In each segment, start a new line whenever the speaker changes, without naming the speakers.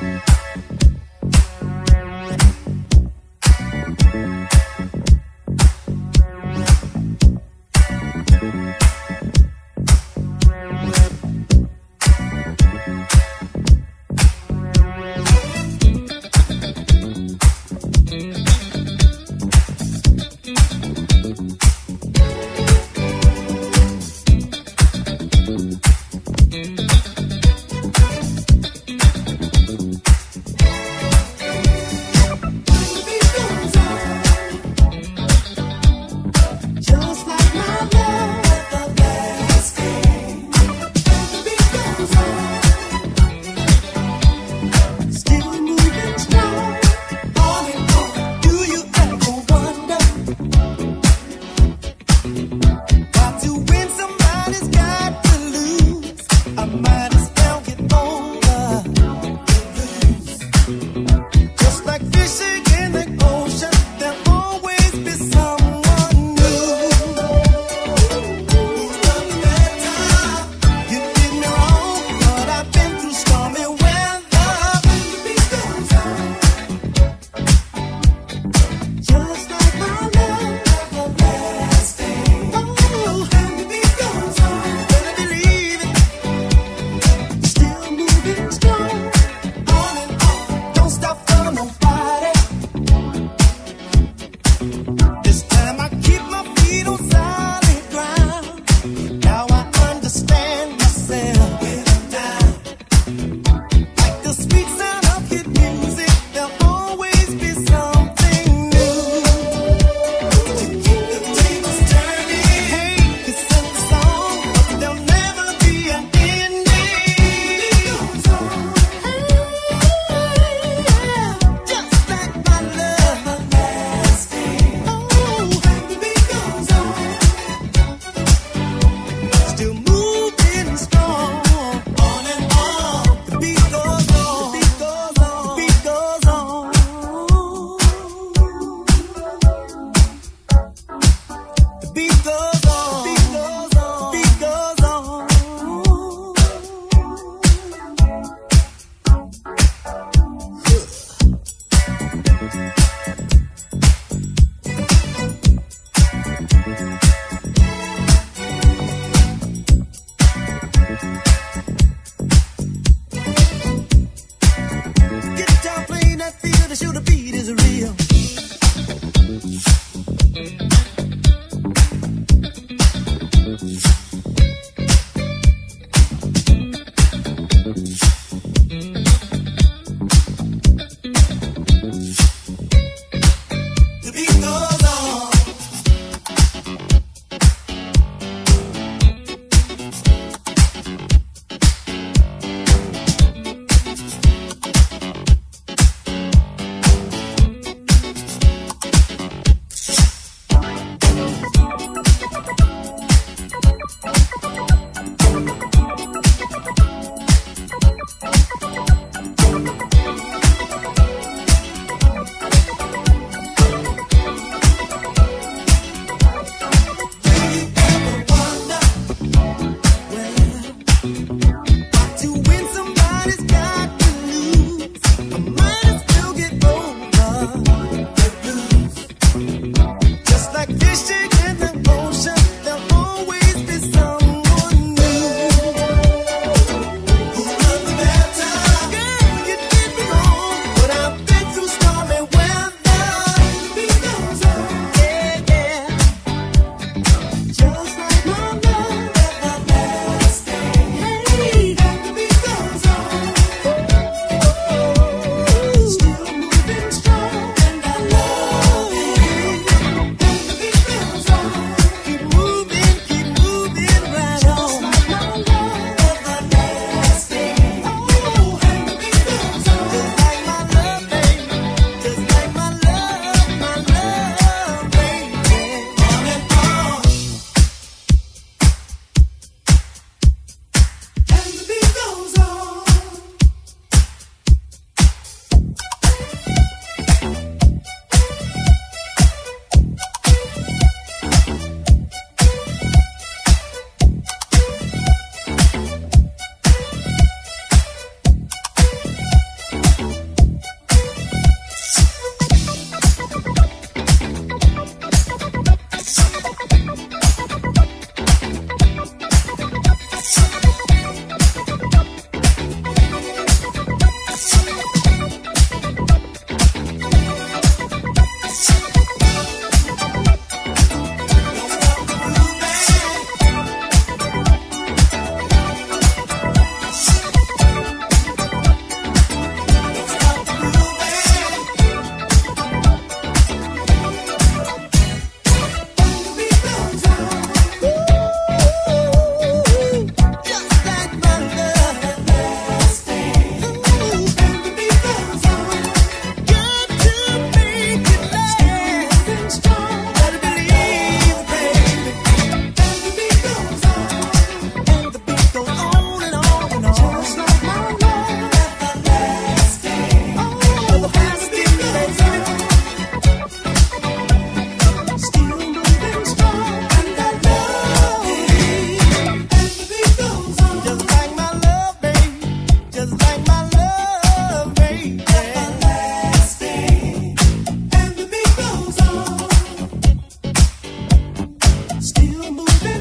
Bye. is God.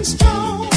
strong.